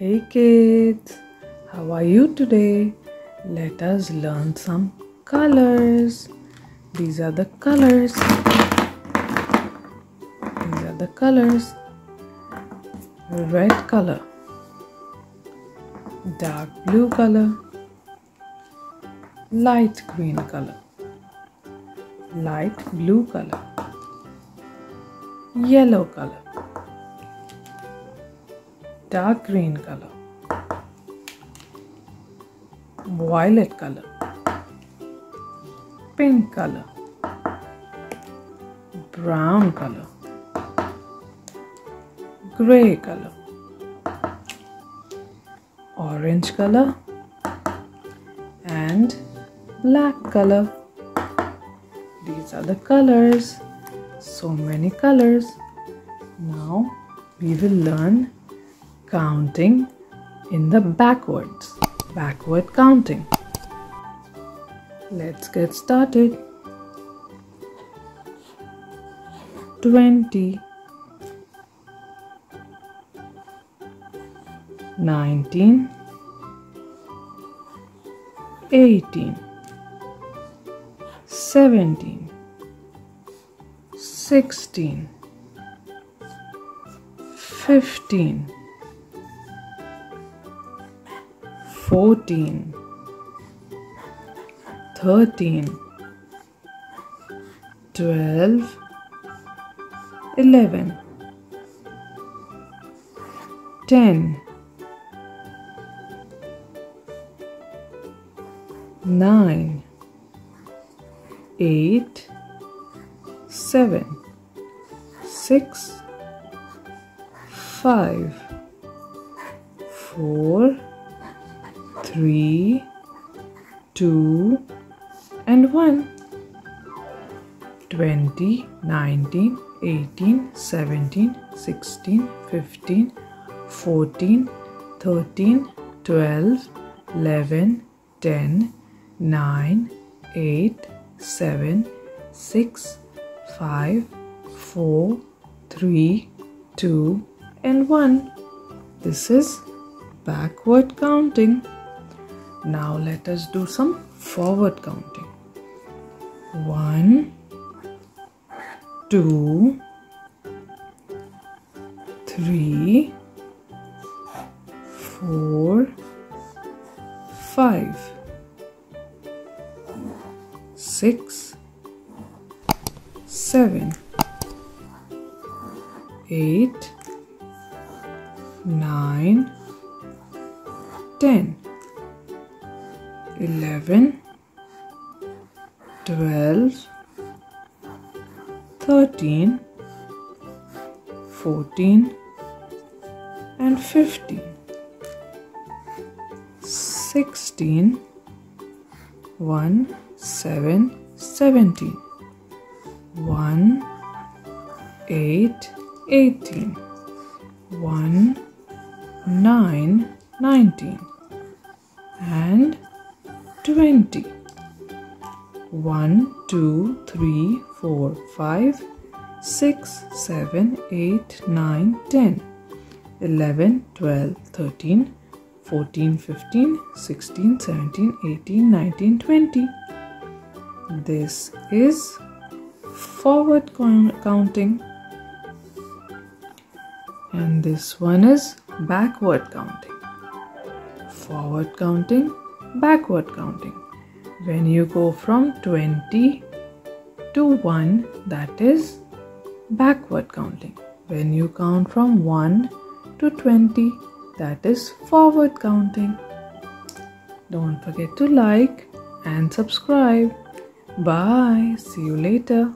Hey kids, how are you today? Let us learn some colors. These are the colors. These are the colors. Red color, dark blue color, light green color, light blue color, yellow color dark green color, violet color, pink color, brown color, gray color, orange color, and black color. These are the colors. So many colors. Now we will learn counting in the backwards. Backward counting. Let's get started. 20 19 18 17 16 15 fourteen, thirteen, twelve, eleven, ten, nine, eight, seven, six, five, four three, two, and 1. 20, 19, 18, 17, 16, 15, 14, 13, 12, 11, 10, 9, 8, 7, 6, 5, 4, 3, 2, and 1. This is backward counting. Now let us do some forward counting. One, two, three, four, five, six, seven, eight, nine, ten. 11 12 13 14 and 15 16 1 7 17 1 8 18 1 9 19 and 20. 1, 2, 3, 4, 5, 6, 7, 8, 9, 10, 11, 12, 13, 14, 15, 16, 17, 18, 19, 20. This is forward counting and this one is backward counting. Forward counting backward counting. When you go from 20 to 1, that is backward counting. When you count from 1 to 20, that is forward counting. Don't forget to like and subscribe. Bye. See you later.